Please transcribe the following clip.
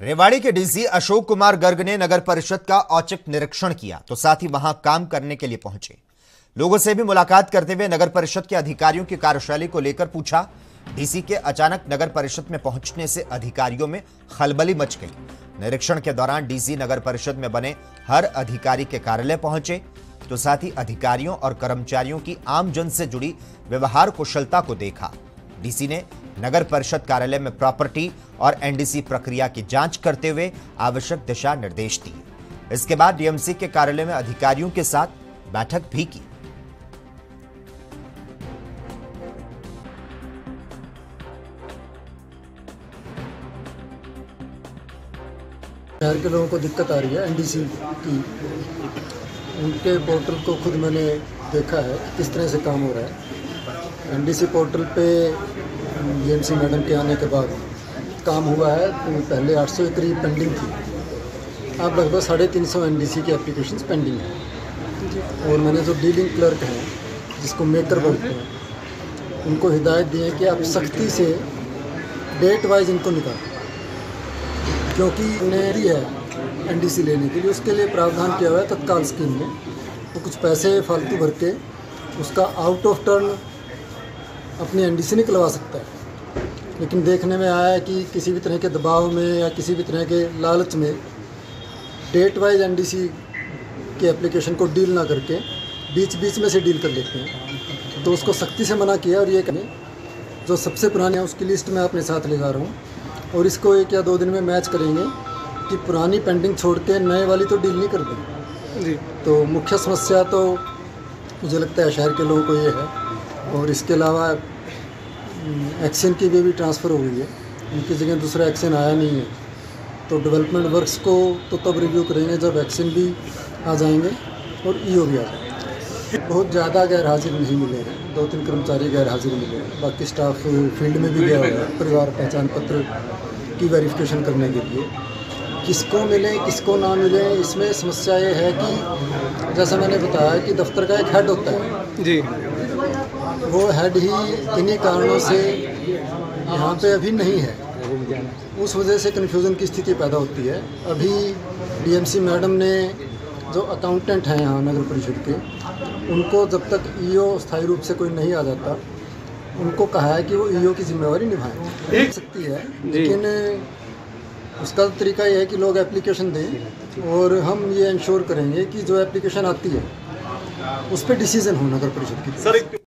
रेवाड़ी के डीसी अशोक कुमार गर्ग ने नगर परिषद का औचक निरीक्षण किया तो साथ ही वहाँ काम करने के लिए पहुँचे। लोगों से भी मुलाकात करते हुए नगर परिषद के अधिकारियों की कार्यशैली को लेकर पूछा। डीसी के अचानक नगर परिषद में पहुँचने से अधिकारियों में खलबली मच गई। निरीक्षण के दौरान डीसी नगर परिषद में बने हर अधिकारी के कार्यालय पहुँचे तो साथ ही अधिकारियों और कर्मचारियों की आम जन से जुड़ी व्यवहार कुशलता को देखा। डीसी ने नगर परिषद कार्यालय में प्रॉपर्टी और एनडीसी प्रक्रिया की जाँच करते हुए आवश्यक दिशा निर्देश दिए। इसके बाद डीएमसी के कार्यालय में अधिकारियों के साथ बैठक भी की। शहर के लोगों को दिक्कत आ रही है, एनडीसी की। उनके पोर्टल को खुद मैंने देखा है, किस तरह से काम हो रहा है। एनडीसी पोर्टल पे जीएमसी मैडम के आने के बाद काम हुआ है तो पहले 800 के करीब पेंडिंग थी। अब लगभग साढ़े तीन सौ एन की एप्लीकेशन पेंडिंग है। और मैंने जो डीलिंग क्लर्क हैं, जिसको मेकर बोलते हैं, उनको हिदायत दी है कि आप सख्ती से डेट वाइज इनको निकालें। क्योंकि उन्हें दी है एनडीसी लेने के लिए, उसके लिए प्रावधान किया हुआ है तत्काल स्कीम में। वो कुछ पैसे फालतू भर के उसका आउट ऑफ़ टर्न अपनी एनडीसी निकलवा सकता है। लेकिन देखने में आया है कि किसी भी तरह के दबाव में या किसी भी तरह के लालच में डेट वाइज एनडीसी के एप्लीकेशन को डील ना करके बीच बीच में से डील कर लेते हैं। तो उसको सख्ती से मना किया और ये करें जो सबसे पुराने हैं उसकी लिस्ट मैं अपने साथ ले जा रहा हूँ और इसको एक या दो दिन में मैच करेंगे कि पुरानी पेंडिंग छोड़ के नए वाली तो डील नहीं कर दें। जी। तो मुख्य समस्या तो मुझे लगता है शहर के लोगों को ये है और इसके अलावा एक्शन की भी ट्रांसफ़र हो गई है। उनकी जगह दूसरा एक्शन आया नहीं है। तो डेवलपमेंट वर्क्स को तो तब रिव्यू करेंगे जब एक्शन भी आ जाएँगे और ईओ भी आ जाएँगे। बहुत ज़्यादा गैर हाजिर नहीं मिले हैं। दो तीन कर्मचारी गैर हाजिर मिले हैं। बाकी स्टाफ फ़ील्ड में भी गया हुआ है। परिवार पहचान पत्र की वेरिफिकेशन करने के लिए। किसको मिले, किसको ना मिले, इसमें समस्या ये है कि जैसा मैंने बताया कि दफ्तर का एक हेड होता है। जी। वो हेड ही इन्हीं कारणों से यहाँ पे अभी नहीं है। उस वजह से कन्फ्यूज़न की स्थिति पैदा होती है। अभी डीएमसी मैडम ने जो अकाउंटेंट हैं यहाँ नगर परिषद के उनको जब तक ईओ स्थायी रूप से कोई नहीं आ जाता उनको कहा है कि वो ईओ की जिम्मेवारी निभाएँ। सकती है लेकिन उसका तरीका ये है कि लोग एप्लीकेशन दें और हम ये इंश्योर करेंगे कि जो एप्लीकेशन आती है उस पर डिसीज़न हो नगर परिषद की। सर